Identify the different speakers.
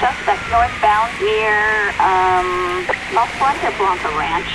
Speaker 1: suspect northbound near um, Los Blanca Ranch.